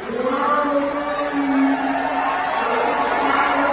Amen.